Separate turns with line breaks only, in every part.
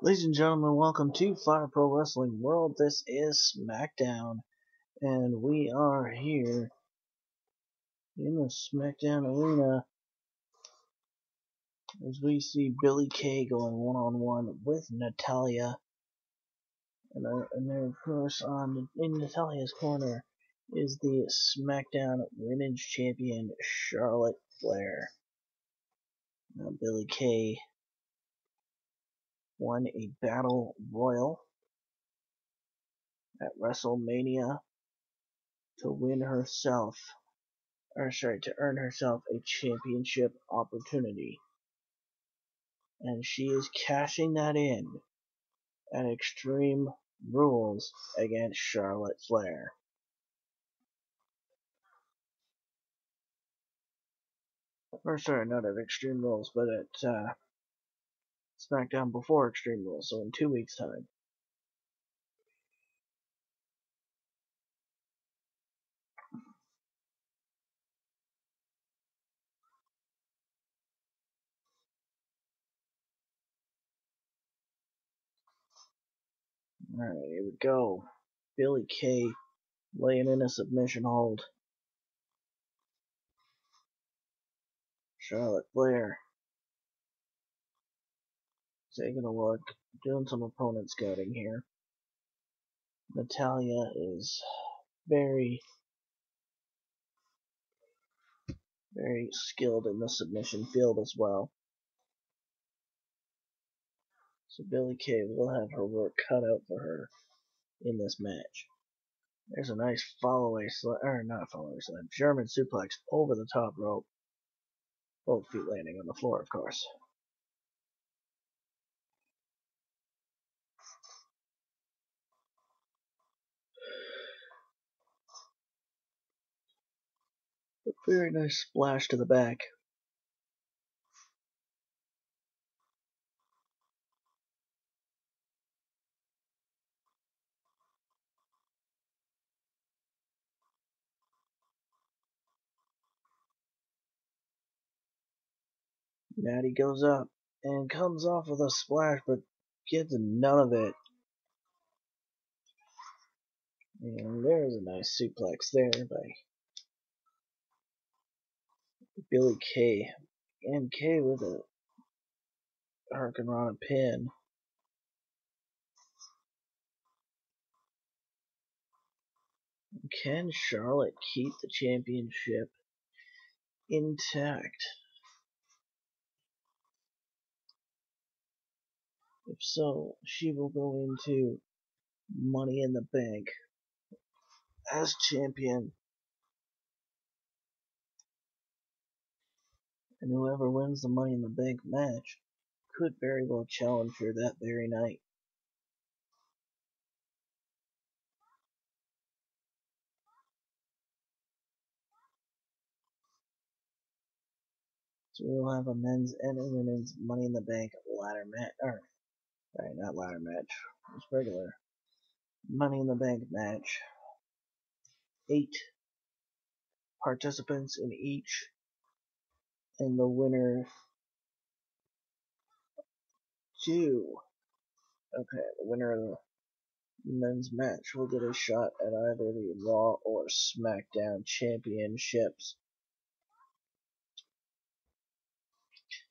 Ladies and gentlemen, welcome to Fire Pro Wrestling World. This is SmackDown, and we are here in the SmackDown arena as we see Billie Kay going one on one with Natalya, and, uh, and of course on in Natalya's corner is the SmackDown Women's Champion Charlotte Flair. Now Billie Kay won a battle royal at WrestleMania to win herself, or sorry, to earn herself a championship opportunity. And she is cashing that in at Extreme Rules against Charlotte Flair. Or sorry, not at Extreme Rules, but at uh, SmackDown before Extreme Rules, so in two weeks' time. Alright, here we go. Billie Kay laying in a submission hold. Charlotte Flair taking a look, doing some opponent scouting here. Natalya is very, very skilled in the submission field as well. So Billie Kay will have her work cut out for her in this match. There's a nice fallaway, or not fallaway slam, German suplex over the top rope. Both feet landing on the floor, of course. Very nice splash to the back. Natty goes up and comes off with a splash, but gets none of it. And there's a nice suplex there by Billie Kay. And Kay with a Hurricanrana pin. Can Charlotte keep the championship intact? If so, she will go into Money in the Bank as champion. And whoever wins the Money in the Bank match could very well challenge her that very night. So we'll have a men's and a women's Money in the Bank ladder match, or sorry, not ladder match, it's regular Money in the Bank match. Eight participants in each, and the winner two. Okay, the winner of the men's match will get a shot at either the Raw or SmackDown championships.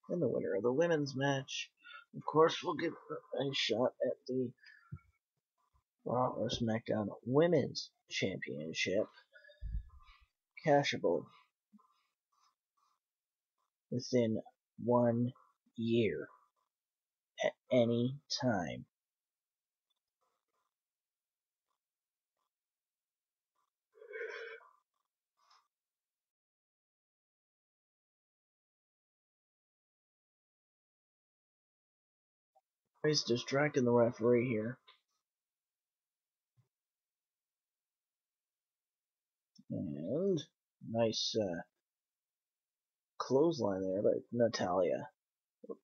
And the winner of the women's match, of course, will get a shot at the Raw or SmackDown Women's Championship, cashable within one year at any time. He's distracting the referee here. And nice uh, clothesline there by Natalya.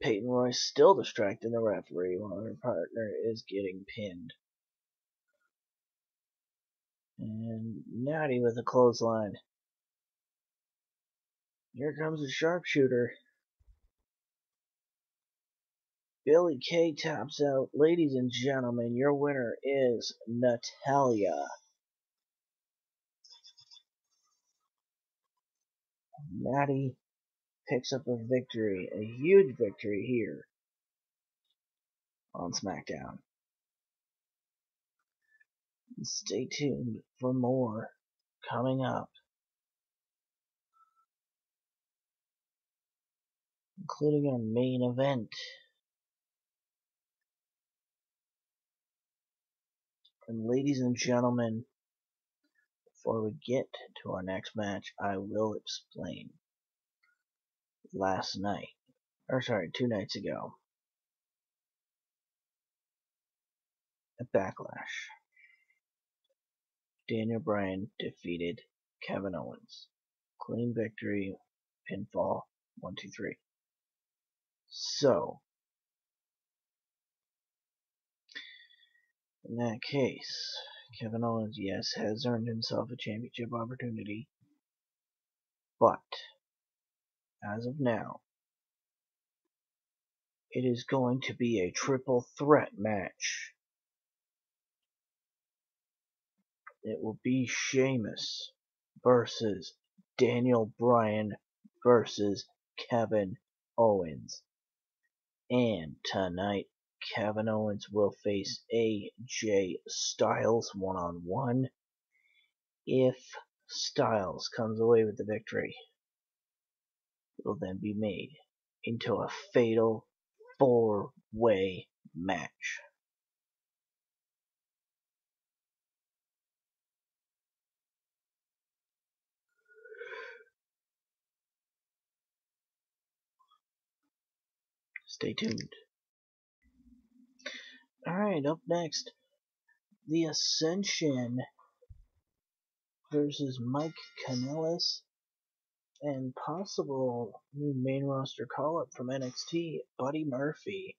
Peyton Royce still distracting the referee while her partner is getting pinned. And Natty with a clothesline. Here comes the sharpshooter. Billie Kay taps out. Ladies and gentlemen, your winner is Natalya. Natty picks up a victory, a huge victory here on SmackDown. Stay tuned for more coming up, including our main event. And ladies and gentlemen, before we get to our next match, I will explain. Last night, or sorry, two nights ago, at Backlash, Daniel Bryan defeated Kevin Owens. Clean victory, pinfall, one, two, three. So, in that case, Kevin Owens, yes, has earned himself a championship opportunity, but as of now, it is going to be a triple threat match. It will be Sheamus versus Daniel Bryan versus Kevin Owens. And tonight, Kevin Owens will face AJ Styles one on one if Styles comes away with the victory. Will then be made into a fatal four way match. Stay tuned. Alright, up next, The Ascension versus Mike Kanellis and possible new main roster call up from NXT, Buddy Murphy.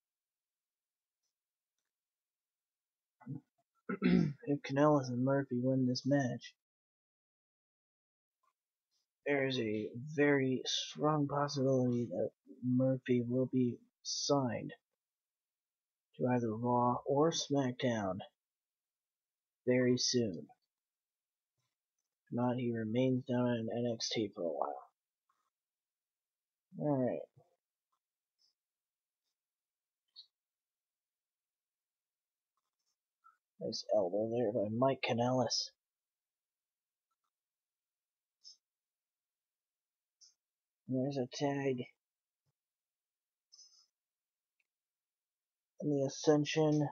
if Kanellis and Murphy win this match, there is a very strong possibility that Murphy will be signed to either Raw or SmackDown very soon. Not, he remains down in NXT for a while. Alright. Nice elbow there by Mike Kanellis. There's a tag. And the Ascension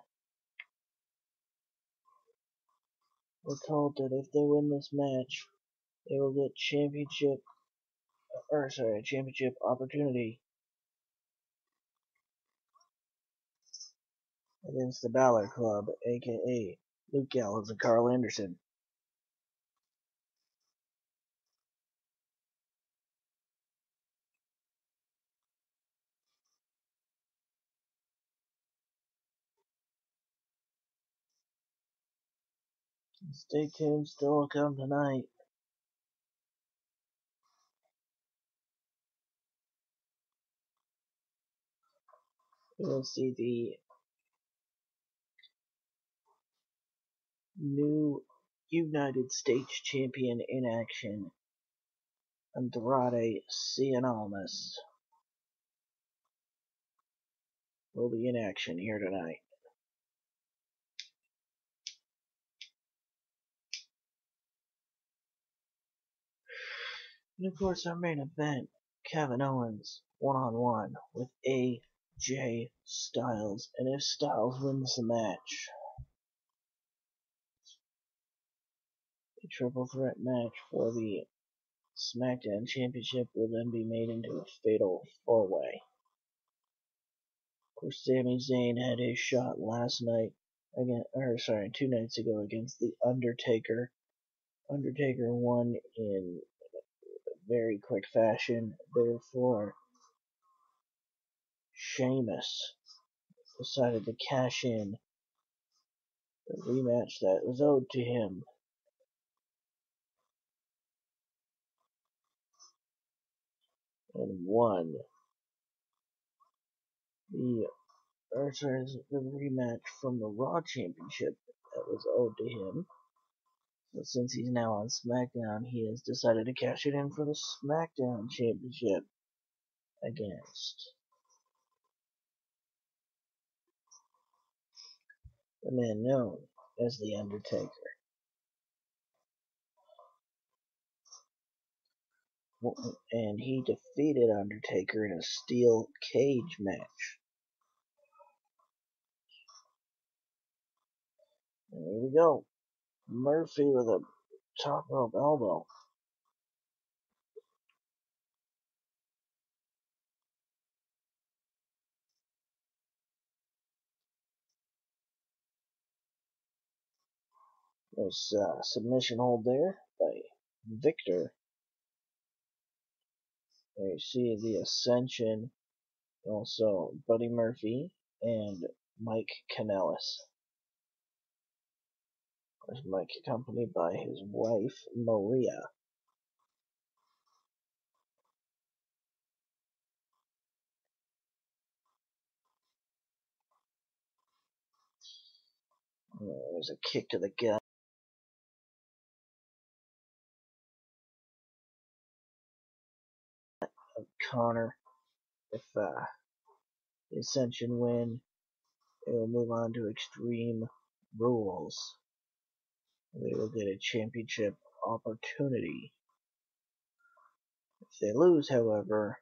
we're told that if they win this match, they will get championship, or sorry, uh, championship opportunity against the Balor Club, aka Luke Gallows and Carl Anderson. Stay tuned, still come tonight. Will see the new United States Champion in action, Andrade Cien Almas, will be in action here tonight. And of course, our main event, Kevin Owens, one on one with AJ Styles. And if Styles wins the match, a triple threat match for the SmackDown Championship will then be made into a fatal four way. Of course, Sami Zayn had his shot last night, again, or sorry, two nights ago against The Undertaker. Undertaker won in very quick fashion. Therefore, Sheamus decided to cash in the rematch that was owed to him. And won the the rematch from the Raw Championship that was owed to him. But since he's now on SmackDown, he has decided to cash it in for the SmackDown Championship against the man known as The Undertaker. And he defeated Undertaker in a steel cage match. And here we go. Murphy with a top rope elbow. Uh, submission hold there by Victor. There you see the Ascension, also Buddy Murphy and Mike Kanellis. There's Mike accompanied by his wife, Maria. There's a kick to the gut. Connor. If uh, the Ascension win, they will move on to Extreme Rules. They will get a championship opportunity. If they lose, however,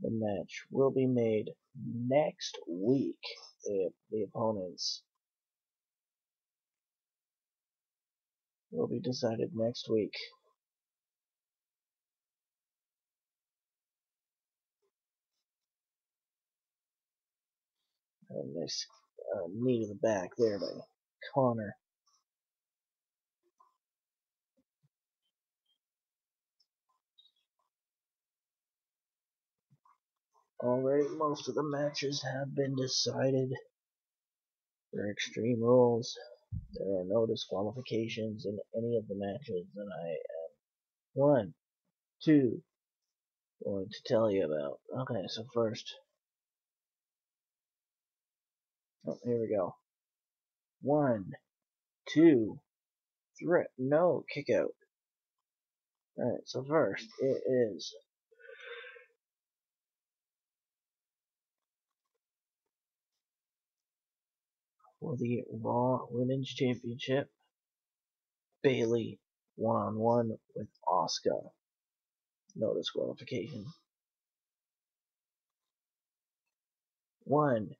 the match will be made next week. The, the opponents will be decided next week. And nice uh, knee to the back there by Connor. Already, most of the matches have been decided for Extreme Rules. There are no disqualifications in any of the matches that I am one, two, going to tell you about. Okay, so first, oh, here we go. One, two, three, no, kick out. Alright, so first, it is for the Raw Women's Championship. Bayley one on one with Asuka. No disqualification. One.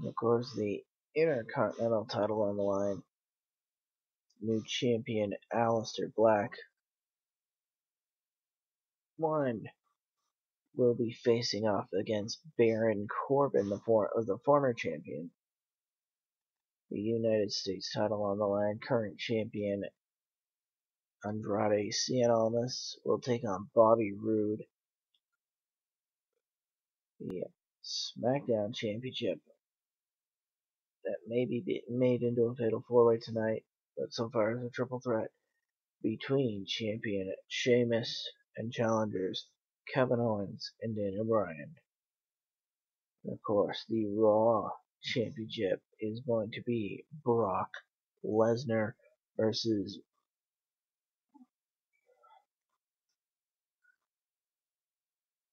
And of course, the Intercontinental title on the line. New champion Aleister Black. One will be facing off against Baron Corbin, the, for- uh, the former champion. The United States title on the line, current champion Andrade Cien Almas will take on Bobby Roode. The SmackDown Championship that may be made into a fatal four way tonight, but so far is a triple threat between champion Sheamus and challengers Kevin Owens and Daniel Bryan. And of course, the Raw Championship is going to be Brock Lesnar versus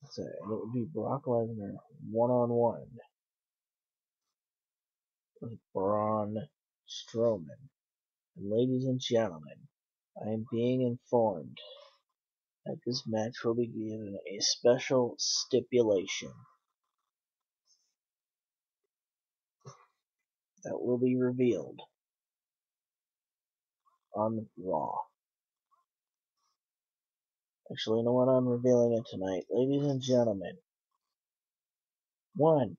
so it would be Brock Lesnar one on one with Braun Strowman. And ladies and gentlemen, I am being informed that this match will be given a special stipulation that will be revealed on Raw. Actually, you know what? I'm revealing it tonight. Ladies and gentlemen. One,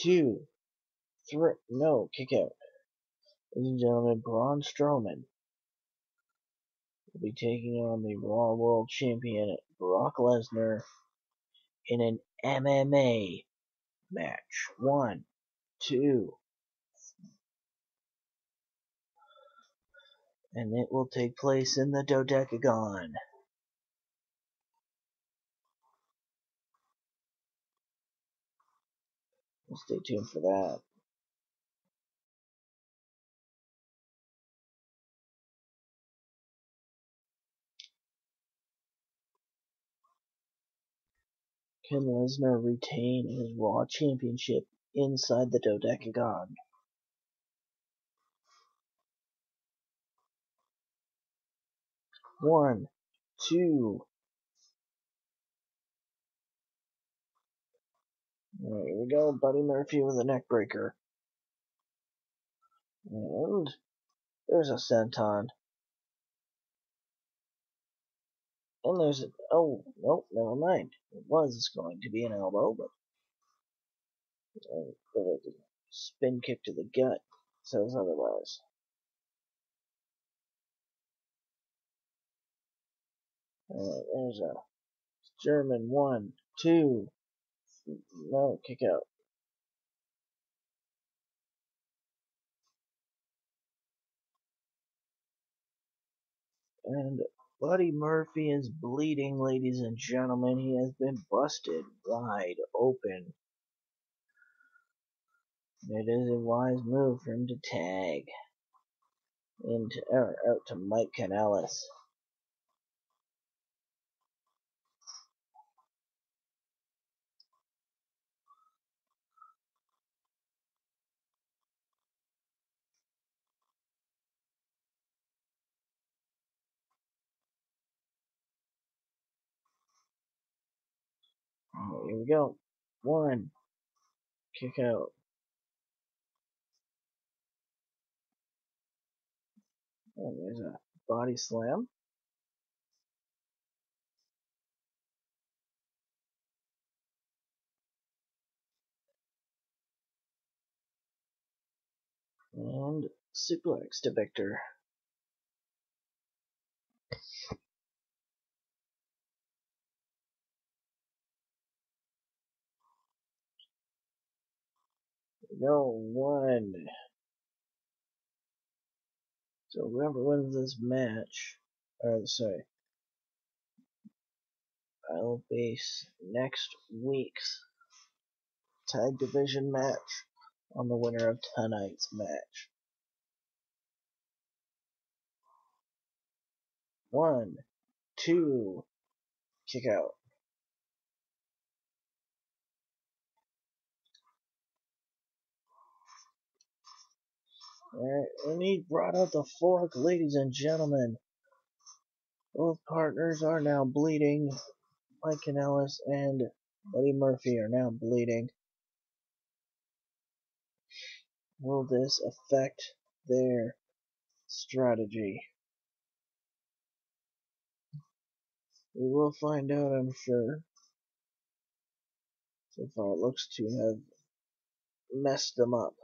two, through. No, kick out. Ladies and gentlemen, Braun Strowman will be taking on the Raw World Champion Brock Lesnar in an MMA match. One, two, and it will take place in the Dodecagon. Stay tuned for that. Can Lesnar retain his Raw Championship inside the Dodecagon? One, two. Alright, here we go. Buddy Murphy with a neckbreaker. And there's a senton. And there's a oh nope, never mind. It was going to be an elbow, but, uh, but a spin kick to the gut says otherwise. Alright, there's a German one, two, no kick out. And Buddy Murphy is bleeding, ladies and gentlemen. He has been busted wide open. It is a wise move for him to tag into out to Mike Kanellis. Oh, here we go. One. Kick out. And there's a body slam. And suplex to Victor. Go one. So whoever wins this match, or sorry, I'll base next week's tag division match on the winner of tonight's match. One, two, kick out. Alright, and he brought out the fork, ladies and gentlemen. Both partners are now bleeding. Mike Kanellis and Buddy Murphy are now bleeding. Will this affect their strategy? We will find out, I'm sure. So far, it looks to have messed them up.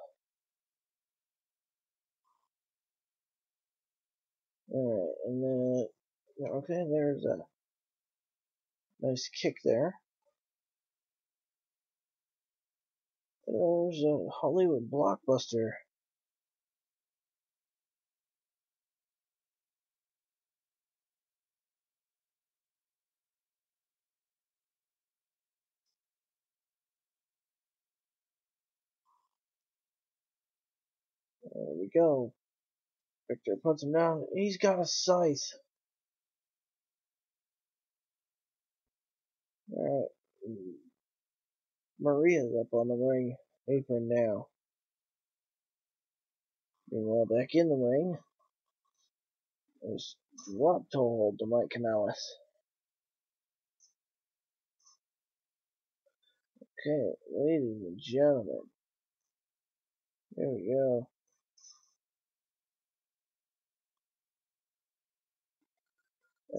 Alright, and then, okay, there's a nice kick there. There's a Hollywood blockbuster. There we go. Victor puts him down. He's got a scythe. Alright. Maria's up on the ring apron now. Meanwhile, back in the ring, there's drop toe hold to Mike Kanellis. Okay, ladies and gentlemen. There we go.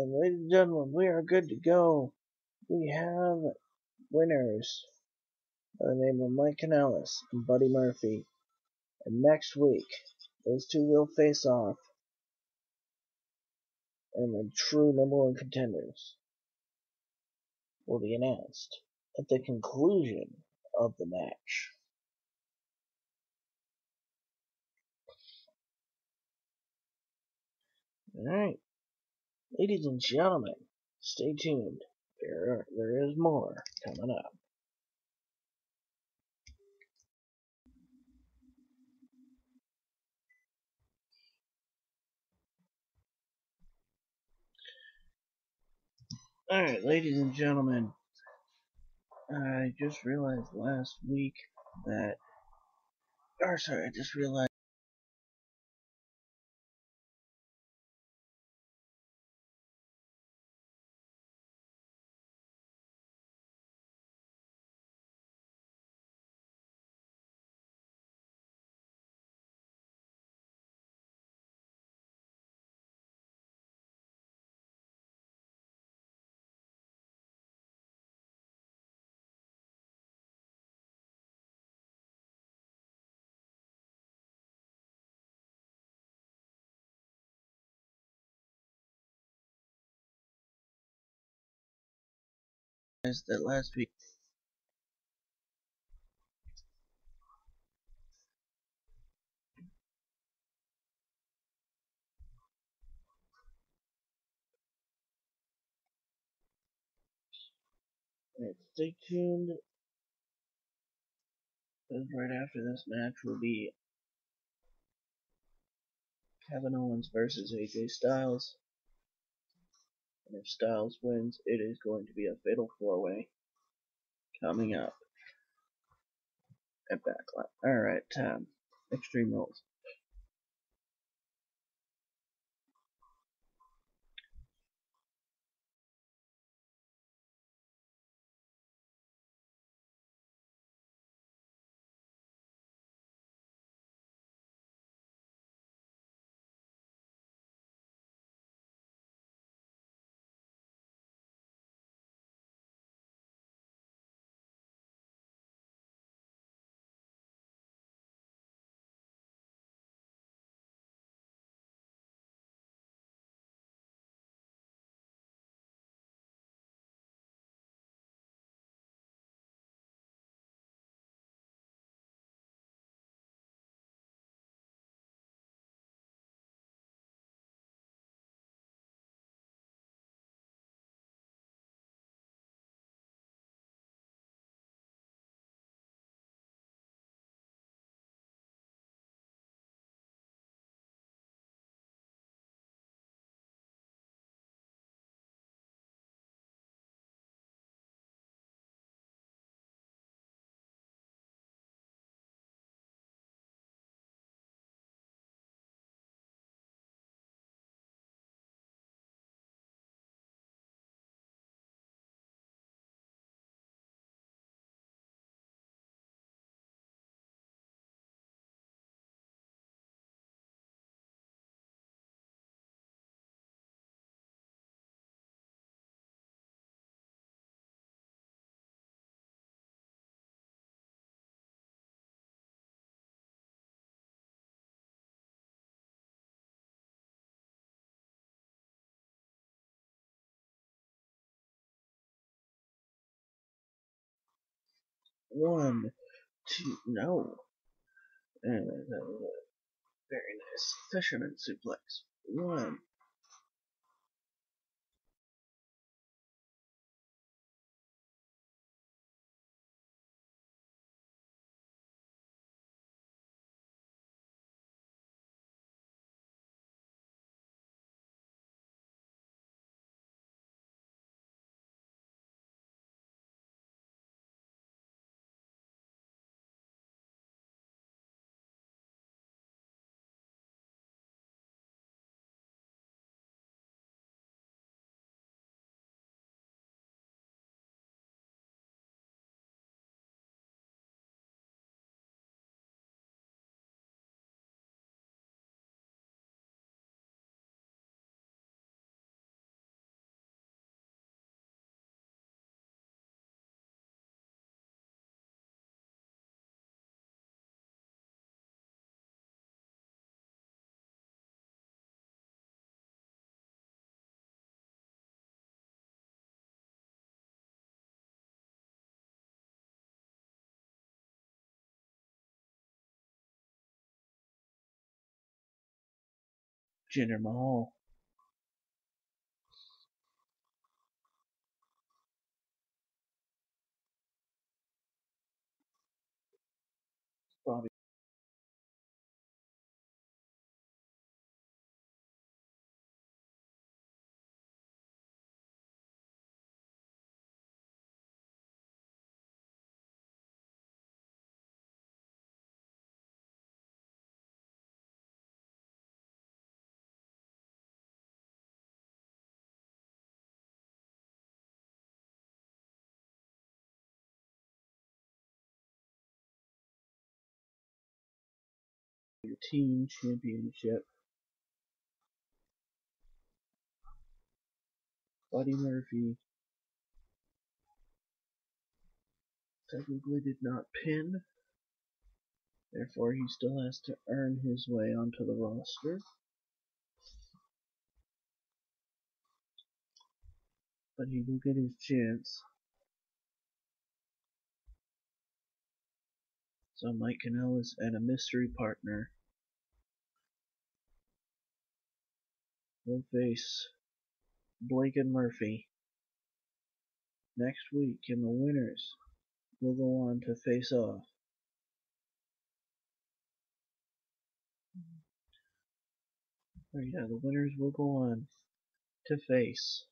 And ladies and gentlemen, we are good to go. We have winners by the name of Mike Kanellis and Buddy Murphy. And next week, those two will face off and the true number one contenders will be announced at the conclusion of the match. Alright. Ladies and gentlemen, stay tuned. There, there is more coming up. Alright, ladies and gentlemen, I just realized last week that, or sorry, I just realized that last week stay tuned. Because right after this match will be Kevin Owens versus AJ Styles. And if Styles wins, it is going to be a fatal four way coming up at Backlash. Alright, um, Extreme Rules. One, two, no. And a very nice fisherman suplex. One, Jinder Mahal. Team Championship. Buddy Murphy technically did not pin, therefore he still has to earn his way onto the roster. But he will get his chance. So Mike Kanellis and a mystery partner. Will face Blake and Murphy. Next week, and the winners will go on to face off. Oh yeah, the winners will go on to face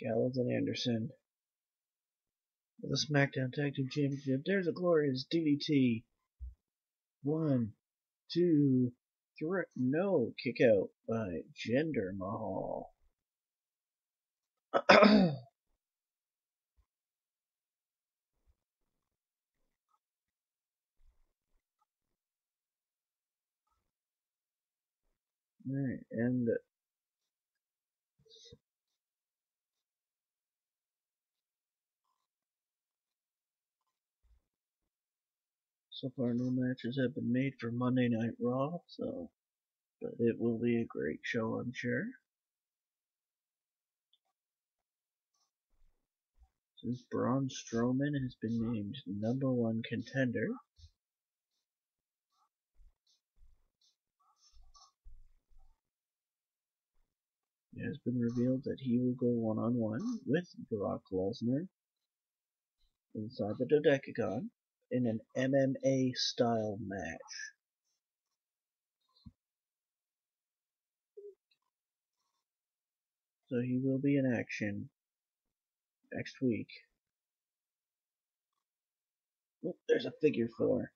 Gallows and Anderson the SmackDown Tag Team Championship. There's a glorious DDT. One, two, three. No, kick out by Jinder Mahal. Alright, and so far no matches have been made for Monday Night Raw, so but it will be a great show, I'm sure. Since Braun Strowman has been named number one contender, it has been revealed that he will go one on one with Brock Lesnar inside the Dodecagon in an MMA style match. So he will be in action next week. Oh, there's a figure four.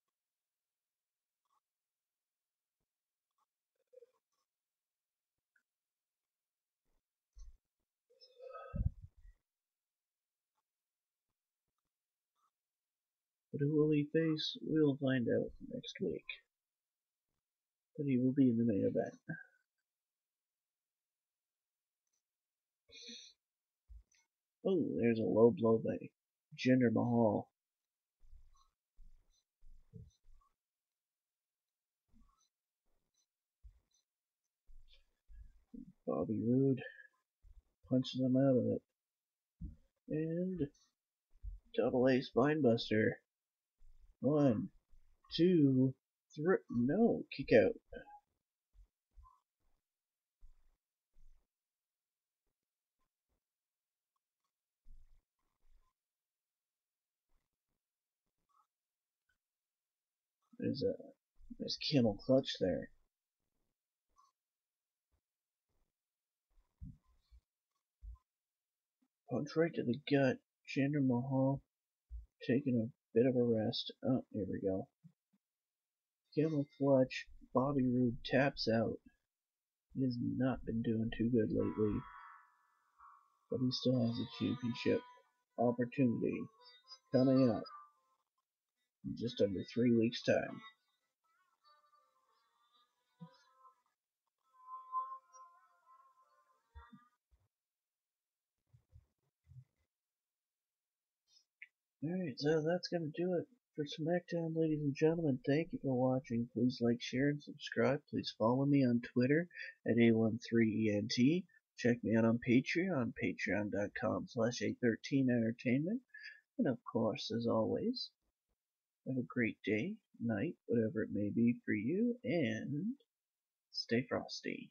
But who will he face? We'll find out next week. But he will be in the main event. Oh, there's a low blow by Jinder Mahal. Bobby Roode punches him out of it. And double A spinebuster. One, two, three. No, kick out. There's a there's camel clutch there. Punch right to the gut. Jinder Mahal taking a bit of a rest. Oh, here we go. Clutch. Bobby Roode taps out. He has not been doing too good lately. But he still has a championship opportunity coming up in just under three weeks' time. Alright, so that's going to do it for SmackDown, ladies and gentlemen. Thank you for watching. Please like, share, and subscribe. Please follow me on Twitter at A13ENT. Check me out on Patreon, patreon.com slash A13Entertainment. And of course, as always, have a great day, night, whatever it may be for you, and stay frosty.